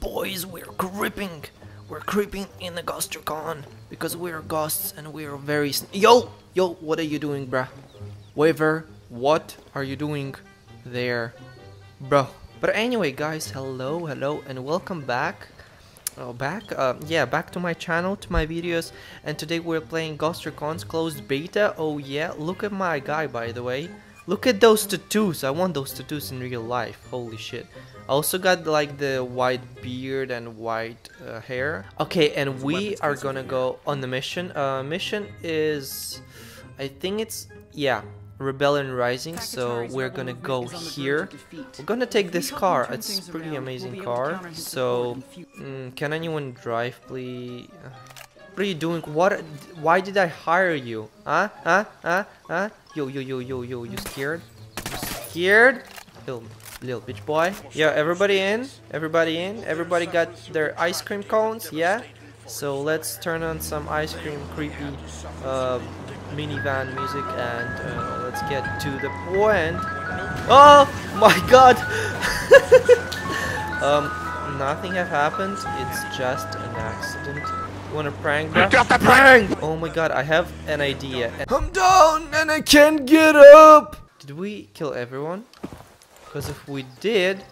boys, we're creeping. We're creeping in the Ghost Recon because we're ghosts and we're very. Yo, yo, what are you doing, bruh? Waver, what are you doing there, bro? But anyway, guys, hello, hello, and welcome back. Oh, back? Uh, yeah, back to my channel, to my videos, and today we're playing Ghost Recon's closed beta. Oh yeah, look at my guy, by the way. Look at those tattoos. I want those tattoos in real life. Holy shit. I also got like the white beard and white uh, hair. Okay, and we are gonna go on the mission. Uh, mission is, I think it's yeah, Rebellion Rising. So we're gonna go here. We're gonna take this car. It's a pretty amazing car. So mm, can anyone drive, please? What are you doing? What? Why did I hire you? Huh? Huh? Huh? Huh? Yo, yo, yo, yo, yo. You scared? You scared? Little, little bitch boy. Yeah, everybody in? Everybody in? Everybody got their ice cream cones? Yeah? So let's turn on some ice cream creepy uh, minivan music and uh, let's get to the point. Oh my god! um, nothing have happened. It's just an accident. You wanna prank, bro? Prank! Oh my god, I have an idea. I'm down and I can't get up! Did we kill everyone? Because if we did,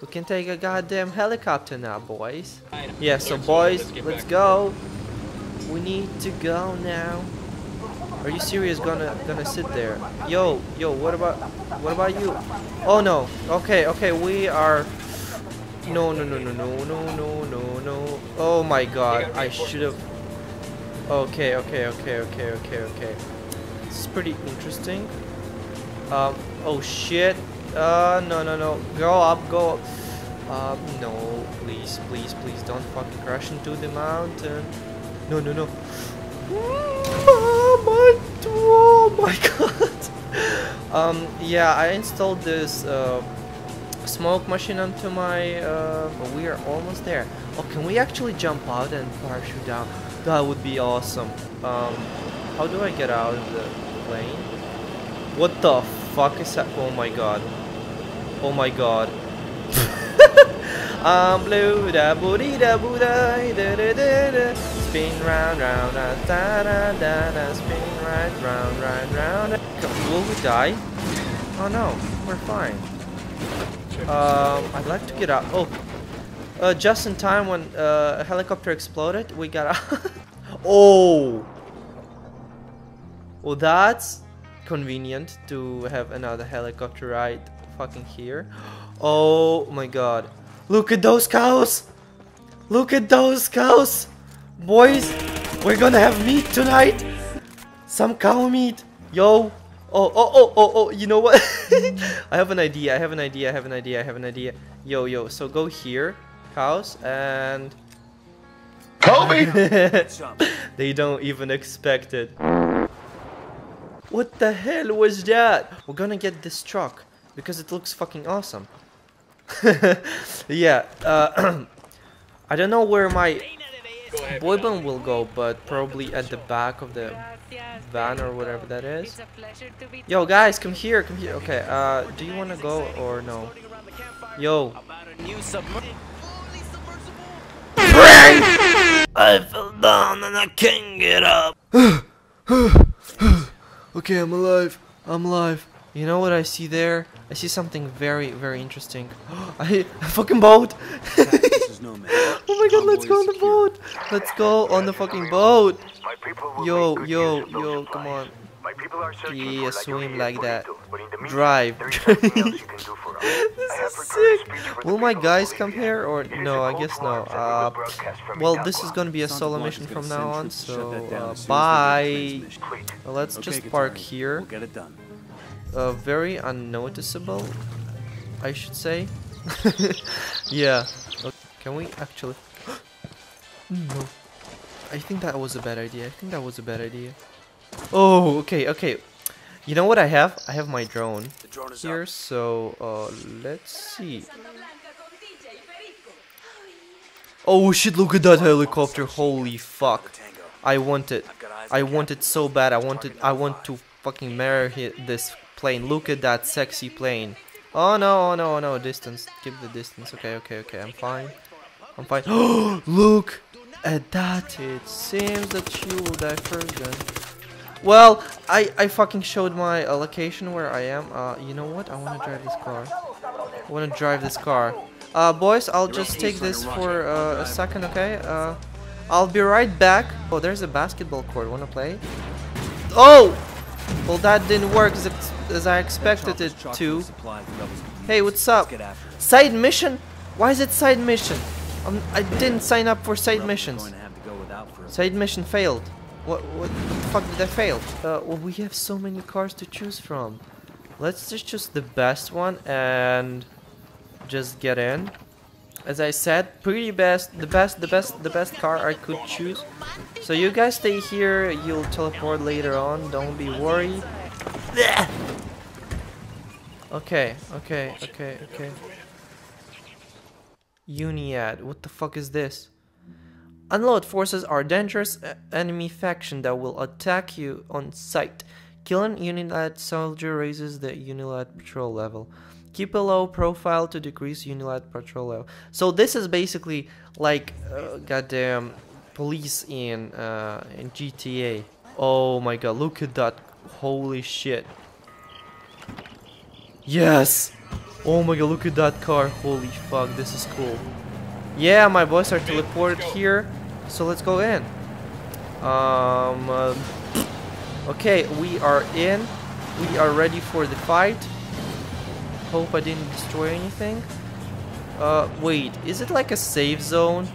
we can take a goddamn helicopter now, boys. Yeah, so boys, let's go. We need to go now. Are you serious gonna gonna sit there? Yo, yo, what about what about you? Oh no. Okay, okay, we are no no no no no no no no no Oh my god, I should have Okay, okay, okay, okay, okay, okay. Is pretty interesting. Um oh shit. Uh no no no. Go up, go up. Um no, please, please, please don't fucking crash into the mountain. No no no. Oh my, oh my god. um, yeah, I installed this uh, smoke machine onto my. Uh, we are almost there. Oh, can we actually jump out and parachute down? That would be awesome. Um, how do I get out of the plane? What the fuck is that? Oh my god. Oh my god. I'm blue da booty da boo da da da da da Spin round round da da da da da Spin right round round round Will we die? Oh no, we're fine. Um, I'd like to get out. Oh, uh, just in time when uh, a helicopter exploded, we got out. oh! Well, that's convenient to have another helicopter right fucking here. Oh my god. Look at those cows! Look at those cows! Boys, we're gonna have meat tonight! Some cow meat! Yo! Oh, oh, oh, oh, oh, you know what? I have an idea, I have an idea, I have an idea, I have an idea. Yo, yo, so go here, cows, and... Kobe! they don't even expect it. What the hell was that? We're gonna get this truck because it looks fucking awesome. yeah, uh, I don't know where my boyband will go, but probably at the back of the van or whatever that is. Yo, guys, come here, come here. Okay, uh, do you want to go or no? Yo. I fell down and I can't get up. okay, I'm alive. I'm alive. You know what I see there? I see something very, very interesting. I a fucking boat. oh my god, let's go on the boat. Let's go on the fucking boat. Yo, yo, yo, come on. Yeah, swim like that. Drive. this is sick. Will my guys come here or no? I guess no. Uh, well, this is gonna be a solo mission from now on. So uh, bye. Let's just park here. We'll get it done. Uh, very unnoticeable, I should say. yeah. Can we actually? no. I think that was a bad idea. I think that was a bad idea. Oh, okay, okay. You know what I have? I have my drone The drone is here, up. so uh, let's see. Oh shit! Look at that helicopter! Holy fuck! I want it. I've got eyes I want it so bad. I want it. I want to fucking marry hi- this plane. Look at that sexy plane. Oh no! Oh no! Oh no! Distance. Keep the distance. Okay. Okay. Okay. I'm fine. I'm fine. Look at that. It seems that you will die first then. Well, I, I fucking showed my uh, location where I am. Uh, you know what? I want to drive this car. I want to drive this car. Uh, boys, I'll just take this for uh, a second, okay? Uh, I'll be right back. Oh, there's a basketball court. Wanna play? Oh! Well, that didn't work as, as I expected it to. Hey, what's up? Side mission? Why is it side mission? Um, I didn't sign up for side missions. Side mission failed. What, what, what the fuck did I fail? Uh, well, we have so many cars to choose from. Let's just choose the best one and just get in. As I said, pretty best, the best, the best, the best car I could choose. So you guys stay here, you'll teleport later on, don't be worried. Okay, okay, okay, okay. Uniad, what the fuck is this? Unload forces are dangerous uh, enemy faction that will attack you on sight. Killing Unilad soldier raises the Unilad patrol level. Keep a low profile to decrease Unilad patrol level. So this is basically like uh, goddamn police in uh, in GTA. Oh my god, look at that. Holy shit. Yes! Oh my god, look at that car. Holy fuck, this is cool. Yeah, my boys are teleported here. So let's go in. Um, uh, okay, we are in. We are ready for the fight. Hope I didn't destroy anything. Uh, wait, is it like a safe zone?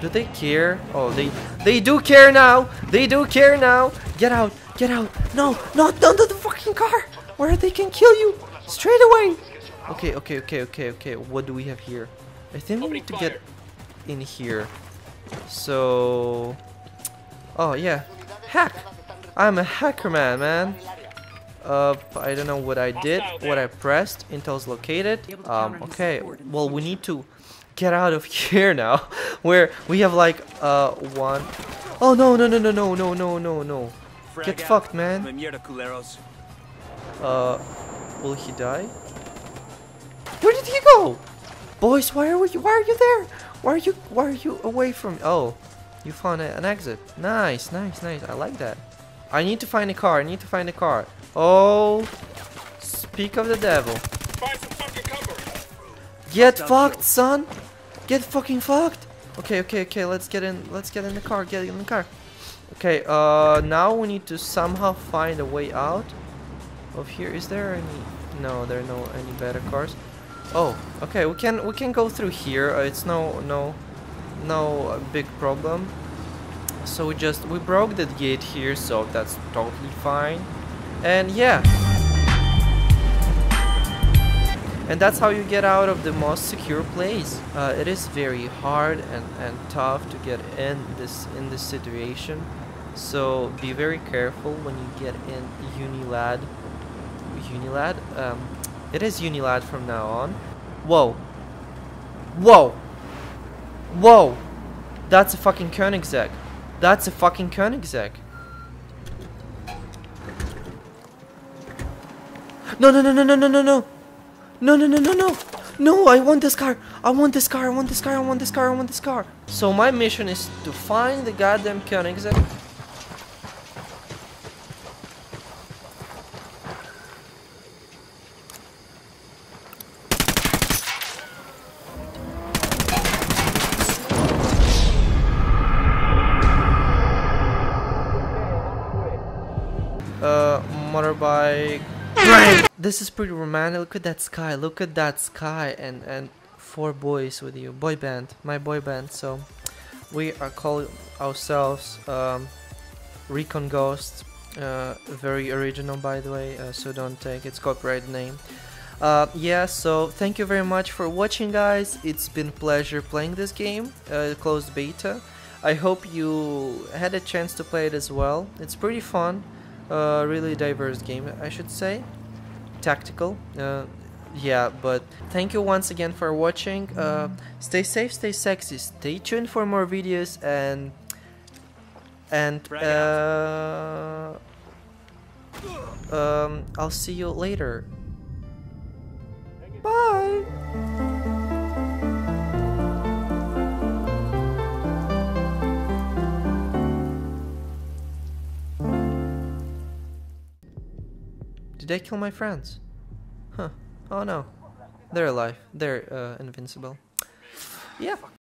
Do they care? Oh, they they do care now. They do care now. Get out, get out. No, not under the fucking car, where they can kill you straight away. Okay, okay, okay, okay, okay. What do we have here? I think we need to get in here. So, oh yeah, hack. I'm a hacker man, man. Uh, I don't know what I did, what I pressed. Intel's located. Um, okay. Well, we need to get out of here now, where we have like uh one. Oh no no no no no no no no no! Get fucked, man. Uh, will he die? Where did he go? Boys, why are we? Why are you there? Why are you? Why are you away from? Oh, you found a, an exit. Nice, nice, nice. I like that. I need to find a car. I need to find a car. Oh, speak of the devil. Get fucked, son. Get fucking fucked. Okay, okay, okay. Let's get in. Let's get in the car. Get in the car. Okay. Uh, now we need to somehow find a way out of here. Is there any? No, there are no any better cars. Oh, okay. We can we can go through here. Uh, it's no no no big problem. So we just we broke the gate here, so that's totally fine. And yeah. And that's how you get out of the most secure place. Uh, it is very hard and, and tough to get in this in this situation. So be very careful when you get in Unilad. Unilad? Um, it is Unilad from now on. Whoa. Whoa. Whoa. That's a fucking Koenigsegg. That's a fucking Koenigsegg. No, no, no, no, no, no, no, no. No, no, no, no, no. No, I want this car. I want this car. I want this car. I want this car. I want this car. So my mission is to find the goddamn Koenigsegg. Motorbike. This is pretty romantic. Look at that sky. Look at that sky. And and four boys with you. Boy band. My boy band. So we are calling ourselves um, Recon Ghost. Uh, very original, by the way. Uh, so don't take its copyright name. Uh, yeah, so thank you very much for watching, guys. It's been pleasure playing this game, uh, closed beta. I hope you had a chance to play it as well. It's pretty fun. Uh, really diverse game, I should say. Tactical. Uh, yeah, but thank you once again for watching. Uh, stay safe, stay sexy. Stay tuned for more videos and and uh, um, I'll see you later. Did I kill my friends? Huh. Oh no. They're alive. They're uh, invincible. Yeah.